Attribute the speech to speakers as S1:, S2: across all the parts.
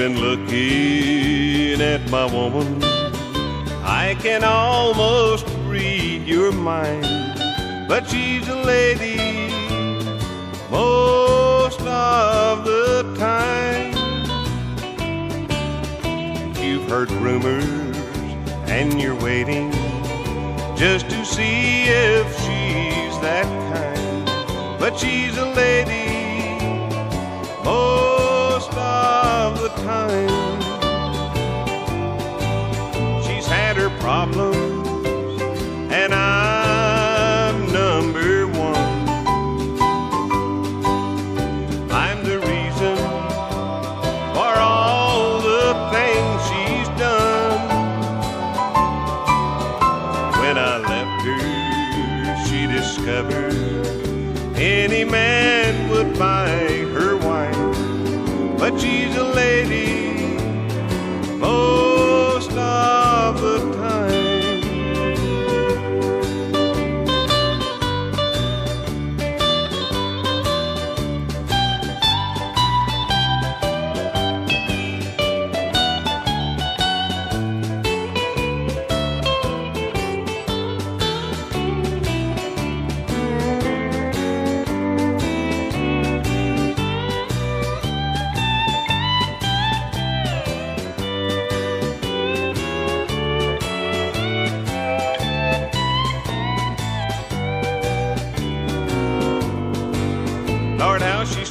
S1: been looking at my woman. I can almost read your mind, but she's a lady most of the time. You've heard rumors and you're waiting just to see if she's that kind, but she's a problems, and I'm number one. I'm the reason for all the things she's done. When I left her, she discovered any man would buy her wine. But she's a lady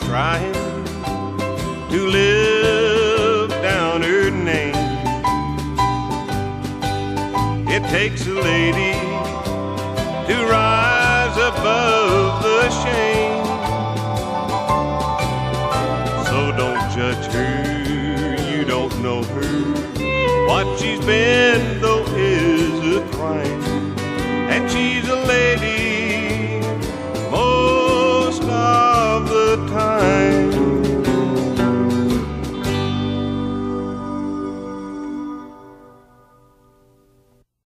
S1: trying to live down her name. It takes a lady to rise above the shame. So don't judge her, you don't know her. What she's been, though, is a crime. And she's